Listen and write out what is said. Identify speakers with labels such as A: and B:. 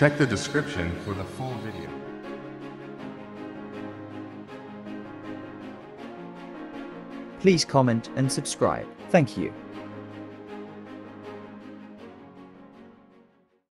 A: Check the description for the full video.
B: Please comment and subscribe. Thank you.